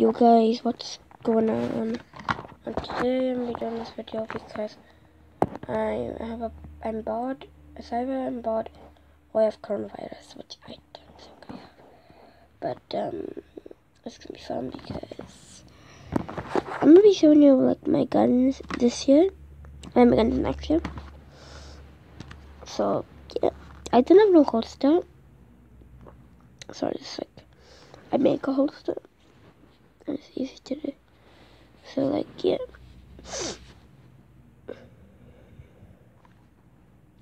you guys what's going on. And today I'm be doing this video because I have a I'm bored. It's either I'm bored or I have coronavirus, which I don't think I have. But um, it's gonna be fun because I'm gonna be showing you like my guns this year and my guns next year. So yeah, I didn't have no holster. Sorry, just like I make a holster and it's easy to do. So like yeah.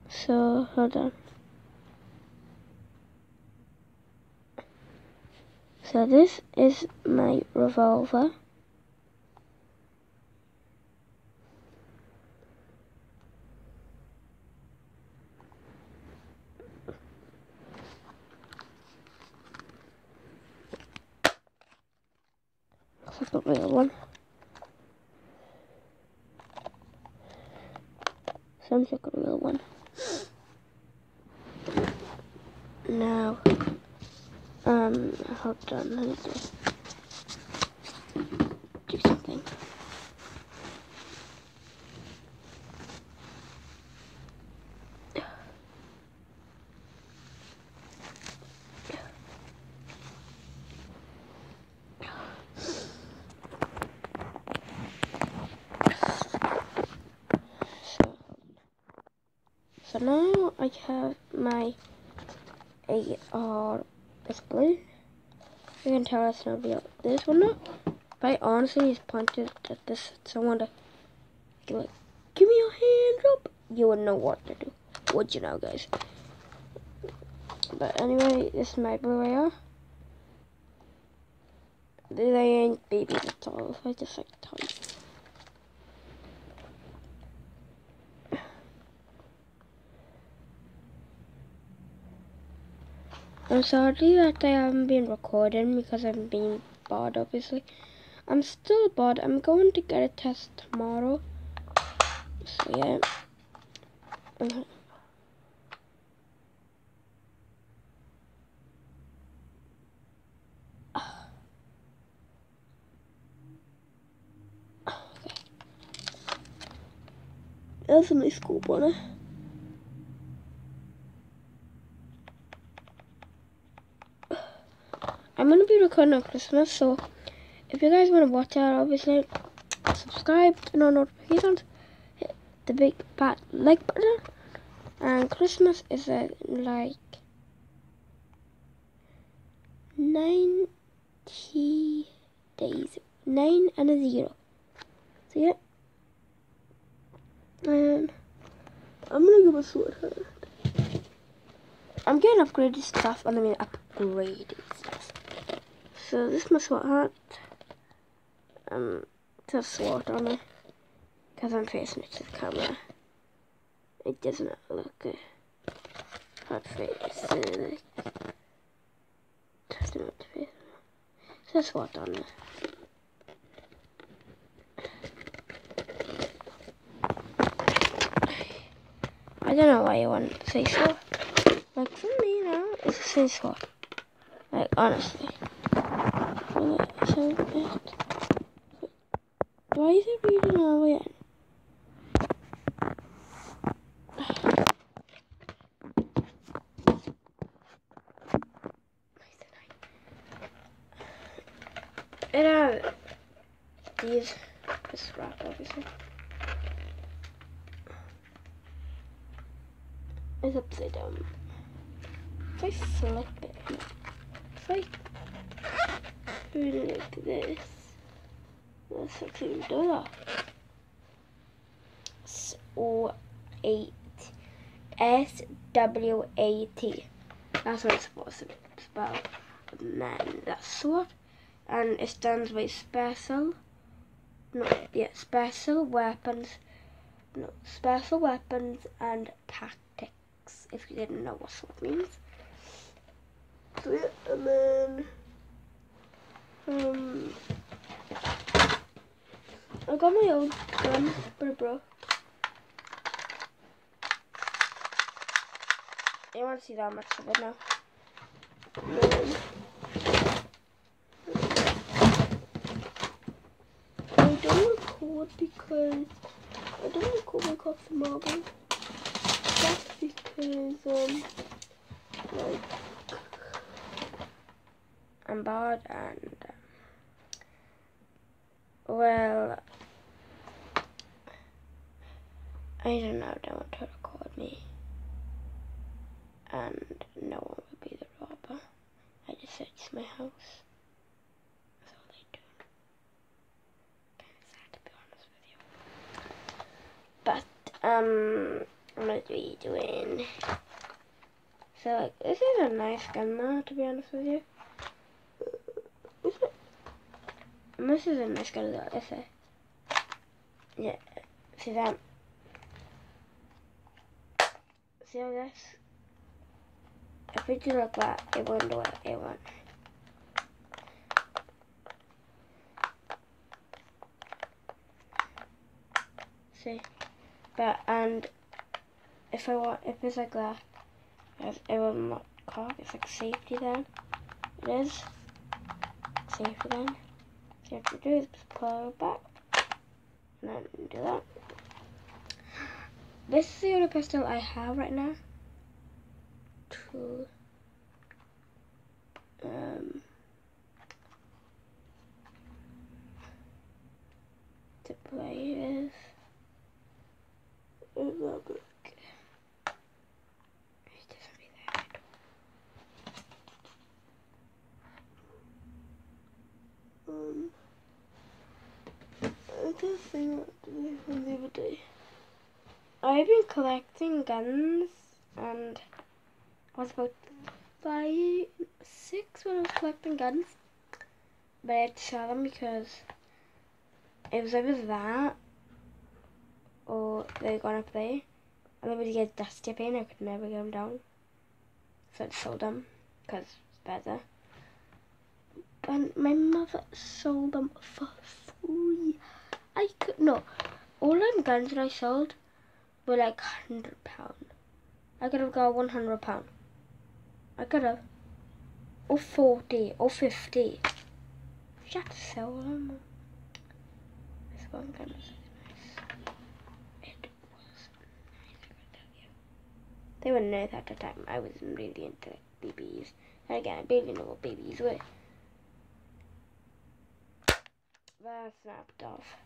So hold on. So this is my revolver. Looks like a real one. Like a real one. Now, um, hold on, to do something. So, now I have my AR display. You can tell it's not real. This one now, if I honestly just pointed at this someone to like, give me your hand up, you would know what to do. Would you know, guys? But anyway, this is my blue AR. They ain't babies at all. I just like tell. I'm sorry that I haven't been recording because I'm being bored, obviously. I'm still bored. I'm going to get a test tomorrow. So, yeah. Mhm. Okay. That's a nice scoop it. I'm gonna be recording on Christmas, so if you guys want to watch that, obviously subscribe, turn on notifications, hit the big fat like button, and Christmas is uh, like ninety days, nine and a zero. So yeah, and I'm gonna give a sword. I'm getting upgraded stuff, and I mean upgraded stuff. So this is my SWAT hat. Um, says SWAT on it. Because I'm facing it to the camera. It doesn't look good. Hard face. So like, just not face. SWAT on it. I don't know why you want to say so. Like for me now, a says SWAT. Like honestly. So. Why is it reading all the way in? It uh, these this wrap obviously. It's upside down. If I flip it, if I like this, that's actually dollar. O eight S W A T. That's what it's supposed to spell. And then that's what, and it stands for special. No, yeah, special weapons. No, special weapons and tactics. If you didn't know what SWAT means. So yeah, and then um, I got my old gun, but it broke. Want to see that much of it now? Um, cord because I don't call my cops the marble. That's because um like I'm bored and well I don't know, don't want to record me. And no one will be the robber. I just searched my house. That's all I do. Kinda sad to be honest with you. But um gonna be doing so like this is a nice gun now to be honest with you. Is it? And This is a nice gun as well, is it? Yeah. See that see how this? If we do like that, it won't do it. It won't. See, but and if I want, if it's like that, it will not cock. It's like safety then. It is safety then. You have to do is pull back, and then do that. This is the only pistol I have right now. To um to play with. in the book. It doesn't be there at all. Um, From the other day. I've been collecting guns and I was about five, six when I was collecting guns. But I had to sell them because it was either that or they got up there and they would get dusty and I could never get them down. So I sold them because it's better. And my mother sold them for free. I could, no, all them guns that I sold were like hundred pound. I could have got one hundred pound. I could have. Or forty or fifty. You have to sell them. This one gun was nice. It was nice, I. They were nice at the time. I wasn't really into BBs. And again, I barely know what BBs were. That snapped off.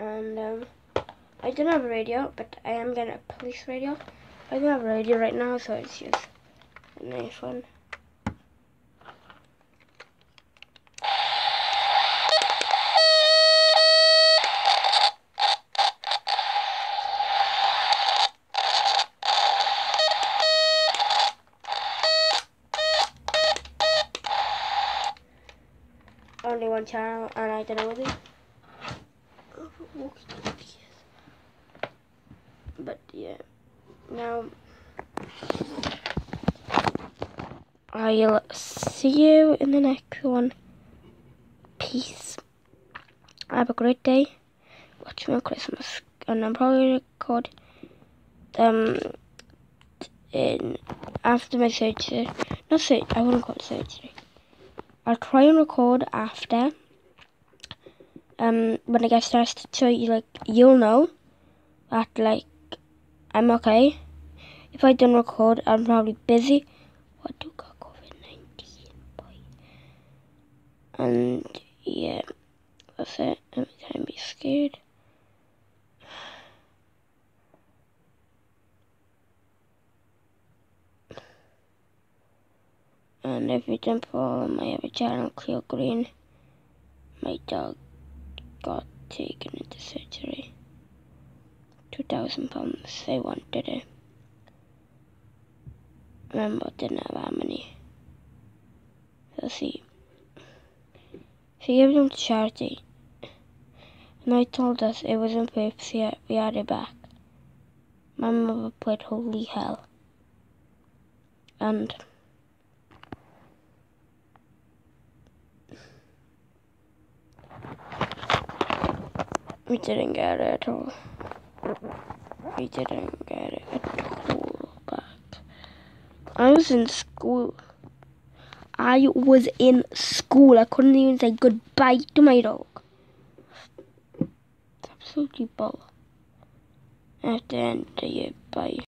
And um, I don't have a radio, but I am getting a police radio. I don't have a radio right now, so it's just a nice one. Only one channel, and I don't know what it is walkie-talkies. But yeah, now I'll see you in the next one. Peace. Have a great day. Watch on Christmas, and I'm probably record um in after my surgery. Not surgery. I wouldn't call it surgery. I'll try and record after um, when I get started, so you like you'll know that like I'm okay. If I don't record, I'm probably busy. What do got COVID nineteen, boy? And yeah, that's it. Every time be scared. And if you don't follow my other channel, Cleo Green, my dog got taken into surgery. Two thousand pounds, they wanted it. Remember, didn't have that many. So see, she gave them to charity. And I told us it wasn't fair if we had it back. My mother played holy hell. And We didn't get it at all. We didn't get it at all back. I was in school. I was in school. I couldn't even say goodbye to my dog. It's absolutely bull. I have to end it. Bye.